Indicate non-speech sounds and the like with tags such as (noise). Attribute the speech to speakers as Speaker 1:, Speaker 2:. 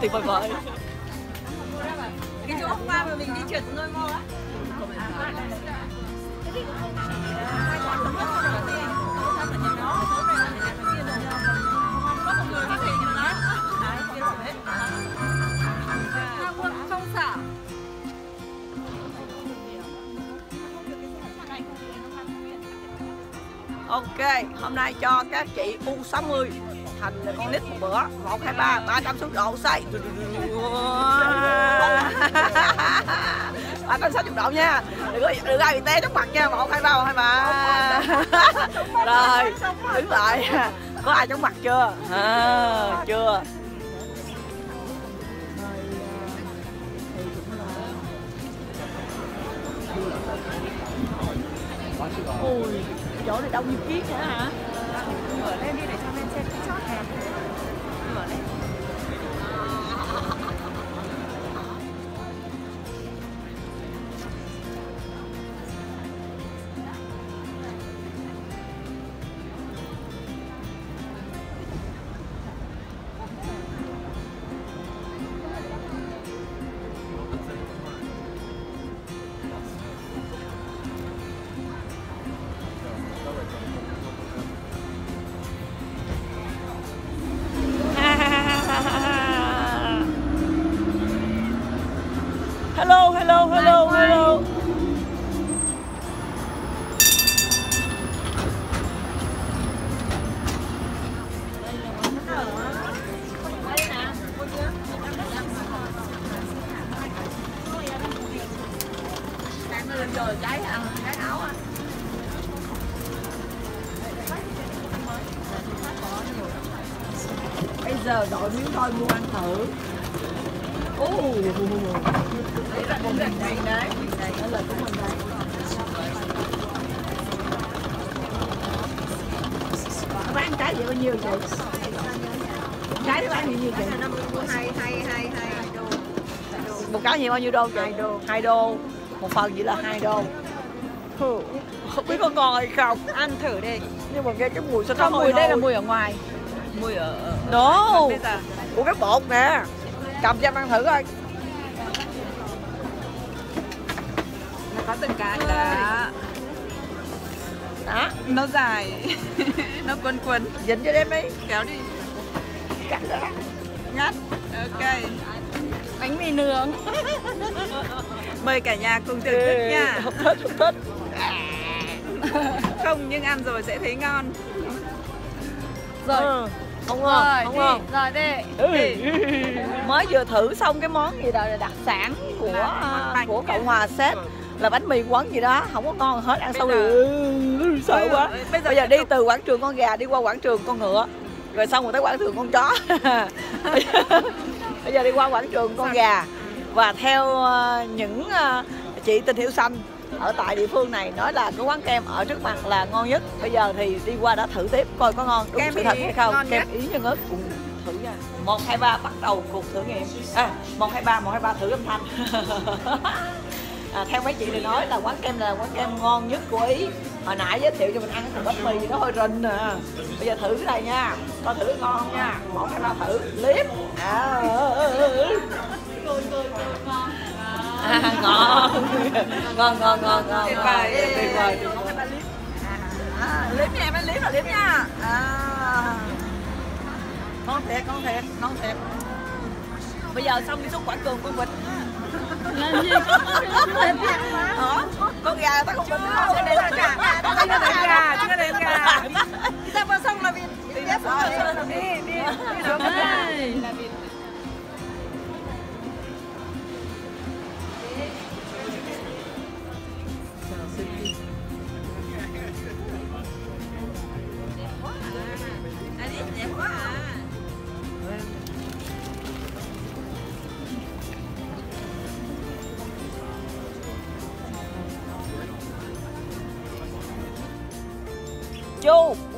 Speaker 1: tuyệt vời vời.
Speaker 2: Cái chỗ hôm qua mà mình đi trượt ngôi mô á.
Speaker 1: Ok hôm nay cho các chị U60 thành con nít một bữa. Một hai ba ba trăm sáu độ xoay (laughs) ba trăm sáu chục độ nha. Đừng có đừng ai bị té trước mặt nha. Một hai ba một hai ba. Rồi. (laughs) Đứng lại có ai chống mặt chưa? À, chưa. Ui chỗ này đông như kiến nữa hả?
Speaker 2: Mở lên đi để cho 嗯い、今日。
Speaker 1: Hello hello hello hello
Speaker 2: rồi ăn trái áo á
Speaker 1: bây giờ đội miếng thôi mua ăn thử bán trái vậy bao nhiêu chị? Trái bán bao nhiêu chị?
Speaker 2: hai hai hai hai đô
Speaker 1: Một cái nhiều bao nhiêu đô chị?
Speaker 2: Hai đô.
Speaker 1: Hai đô Một phần vậy là hai đô Không biết có ngon hay không
Speaker 2: ăn thử đi
Speaker 1: Nhưng mà nghe cái mùi sao
Speaker 2: không mùi đây là mùi ở ngoài mùi ở, ở
Speaker 1: No
Speaker 2: bây giờ
Speaker 1: Của cái bột nè Cầm cho em ăn thử coi.
Speaker 2: Nó có từng cái đó.
Speaker 1: Đó.
Speaker 2: Nó dài. (laughs) Nó quấn quấn.
Speaker 1: Dính cho em đi.
Speaker 2: Kéo đi.
Speaker 1: Cắt ra
Speaker 2: ngắt. Ok.
Speaker 1: Bánh mì nướng. (laughs)
Speaker 2: Mời cả nhà cùng thưởng thức nha.
Speaker 1: Không thích không thích (laughs)
Speaker 2: không nhưng ăn rồi sẽ thấy ngon.
Speaker 1: Rồi.
Speaker 2: Ừ.
Speaker 1: Không? Ngon Không? Ngon
Speaker 2: rồi đi.
Speaker 1: Mới vừa thử xong cái món gì đó là đặc sản của
Speaker 2: bánh
Speaker 1: của cộng hòa séc. Là bánh mì quán gì đó không có ngon hết ăn
Speaker 2: Bây
Speaker 1: xong
Speaker 2: giờ-
Speaker 1: rồi ừ, sợ quá.
Speaker 2: bây giờ
Speaker 1: bây giờ
Speaker 2: tiếp
Speaker 1: đi
Speaker 2: tục.
Speaker 1: từ quảng trường con gà đi qua quảng trường con ngựa rồi xong rồi tới quảng trường con chó. (laughs) Bây giờ đi qua quảng trường con gà. Và theo ờ, những ờ, chị tình yêu xanh ở tại địa phương này nói là cái quán kem ở trước mặt là ngon nhất. Bây giờ thì đi qua đã thử tiếp coi có ngon đúng
Speaker 2: Kem
Speaker 1: sự thật hay không.
Speaker 2: ngon
Speaker 1: kem
Speaker 2: nhất.
Speaker 1: ý nhân ớt cùng thử nha. Một hai ba bắt đầu cuộc thử nghiệm. À một hai ba một hai ba thử âm thanh. (laughs) À, theo mấy chị thì nói là quán kem là quán kem ngon nhất của ý. Hồi nãy giới thiệu cho mình ăn cái thằng bánh mì gì đó hơi rình nè bây giờ thử cái này nha. Coi thử ngon không nha. Một hai ba thử. Liếp. À, à, ngon ngon ngon ngon ngon
Speaker 2: Tuyệt vời.
Speaker 1: tuyệt vời à, liếp nha em liếp là liếp nha. À. ngon thiệt ngon thiệt ngon thiệt. Bây giờ xong đi xuống quảng trường con vịt
Speaker 2: làm gì?
Speaker 1: Hả? Con gà ta không
Speaker 2: Chưa. Đến gà, chưa đến gà, chưa đến gà.
Speaker 1: Chu